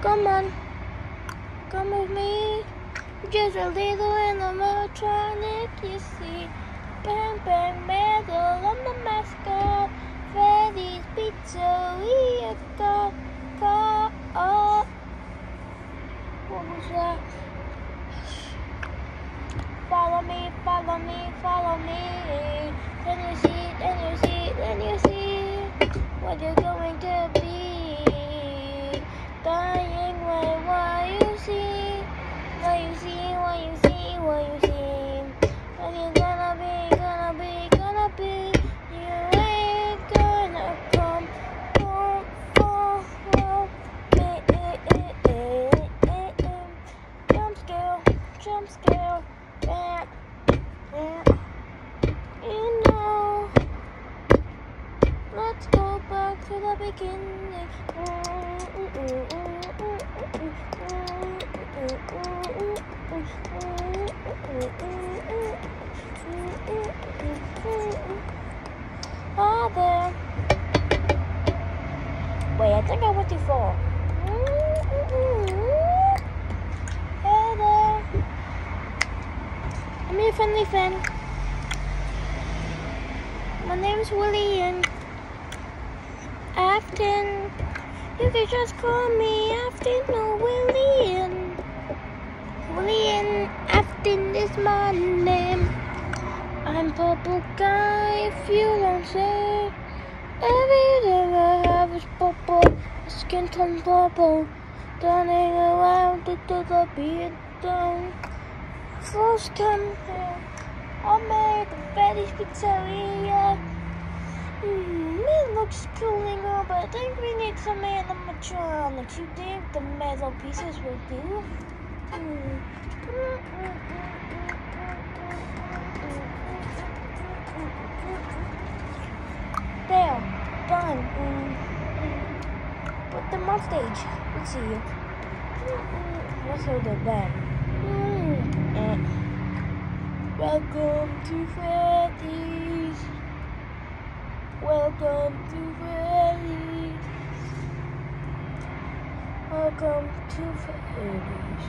Come on, come with me. Just oh. a little in the animatronic, you see. Bang bang metal on the mascot. Freddy's Pizzeria got got oh. What was that? Follow me, follow me, follow me. Then you see, then you see, then you see what you're going to be. Dying what jump scare, bam, bam. You know. Let's go back to the beginning. There. Wait, I think I went too far. Hey there. Your friendly friend. My name's William. Afton. You can just call me Afton or Willie William Afton is my name. I'm purple guy if you don't say. Everything I have is purple. My skin turns purple. Turning around to the beat down. First come here. I made the Betty's Pizzeria. Mm, it looks cool all, but I think we need some animatronics. You think the metal pieces will do? Mm. There, done. Put them on stage. Let's see. Let's hold it. Eh. Welcome to Freddy's. Welcome to Freddy's. Welcome to Freddy's.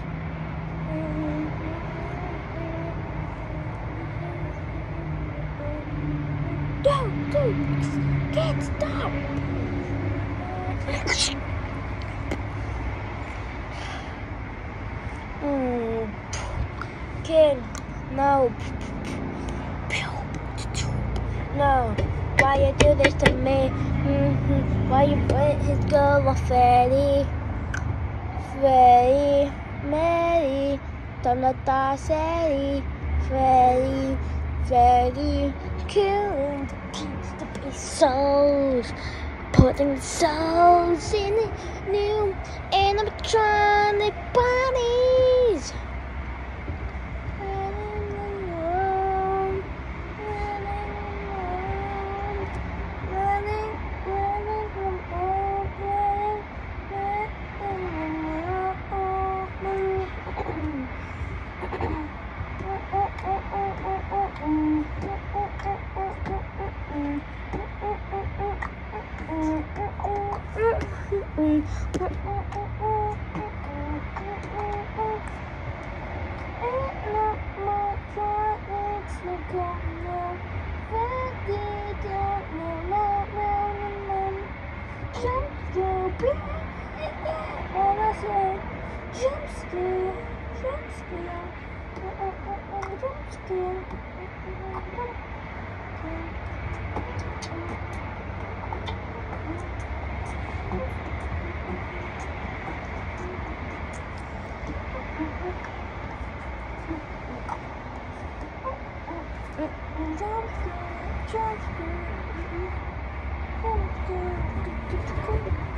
Don't, dude, can't stop. Mm. King, no. No. Why you do this to me? Mm-hmm. Why you put his girl on Freddy? Freddy, Mary, Donata, Sally, Freddy, Freddy, killing the kids to be souls, putting souls in new animatronic bodies. Running around, running around, running, running from all running, Jump scare, jump scare, jump scare, uh, uh, uh, uh, jump scare. Jump scare, jump scare, jump scare, jump scare, jump. Scare, jump, jump, jump, jump, scare. And jump, jump, jump, scare.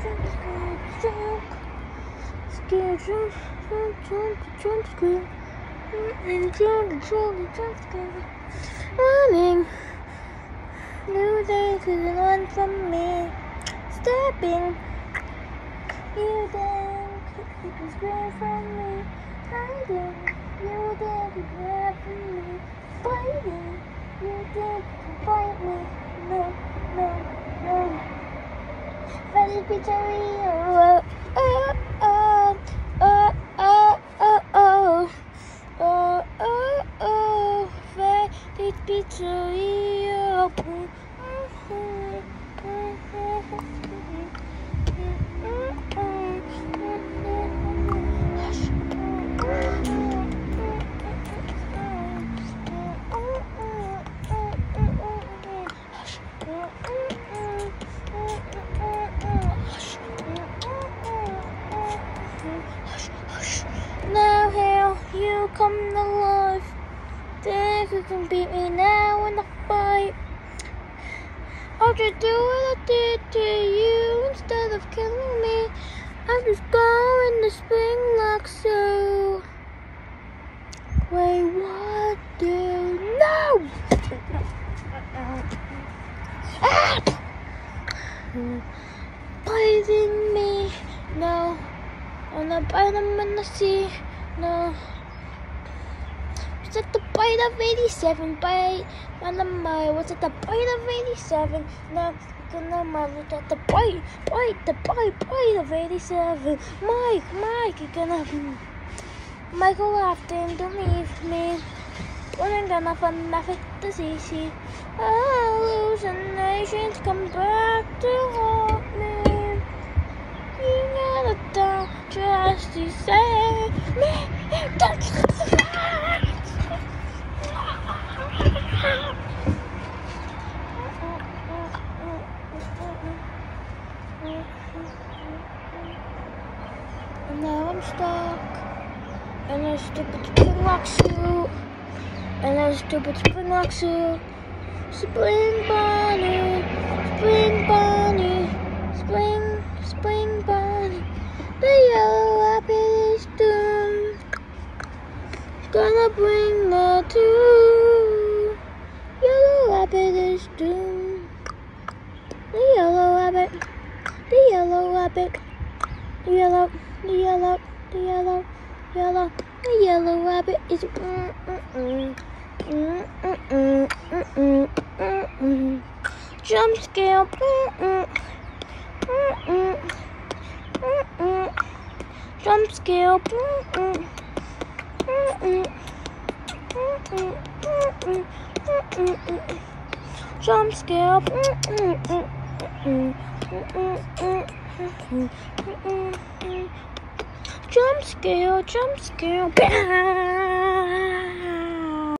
Running. New day couldn't run from me. Stepping. You then keep this away from me. Hiding. You then keep away from me. Fighting. You then fight me. No, no, no. Freddy Pizzeria. You come alive. Think you can beat me now in the fight. I'll just do what I did to you instead of killing me. I'll just go in the spring like so. Wait, what do no? Ah! Biting me, no. On the bottom in the sea, no. Was it the bite of 87? Bite, mile. Was it the bite of 87? No, gonna mile. Was it the bite, bite, the bite, bite of 87? Mike, Mike, you're gonna. Michael Afton, don't leave me. When I'm gonna find my fit the easy. Hallucinations come back to haunt me. You gotta don't trust you say me. And now I'm stuck in a stupid spring lock suit. And a stupid spring lock suit. Spring bunny, spring bunny, spring, spring bunny. The yellow rabbit is doomed. Gonna bring the two. Yellow rabbit is doomed. The yellow rabbit, the yellow rabbit, the yellow, the yellow, the yellow, yellow, the yellow rabbit is. Mm -mm -mm. Jump scare. Jump scare. Jump scare. Jump scare. Jump scare. Jump scare. Bam!